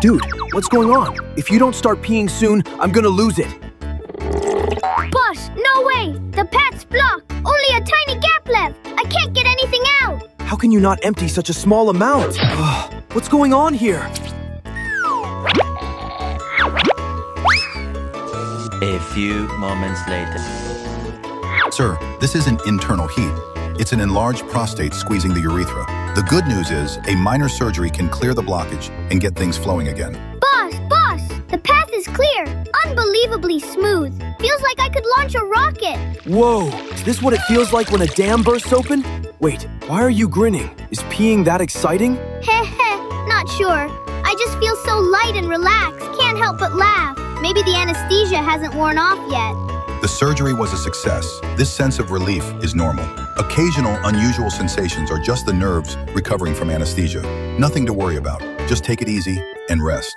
Dude, what's going on? If you don't start peeing soon, I'm gonna lose it. Boss, no way! The path's blocked! Only a tiny gap left! I can't get anything out! How can you not empty such a small amount? Ugh, what's going on here? A few moments later. Sir, this isn't internal heat. It's an enlarged prostate squeezing the urethra. The good news is a minor surgery can clear the blockage and get things flowing again. Boss, boss! The path is clear! Unbelievably smooth! Feels like I could launch a rocket! Whoa, is this what it feels like when a dam bursts open? Wait, why are you grinning? Is peeing that exciting? Heh heh, not sure. I just feel so light and relaxed, can't help but laugh. Maybe the anesthesia hasn't worn off yet. The surgery was a success. This sense of relief is normal. Occasional unusual sensations are just the nerves recovering from anesthesia. Nothing to worry about. Just take it easy and rest.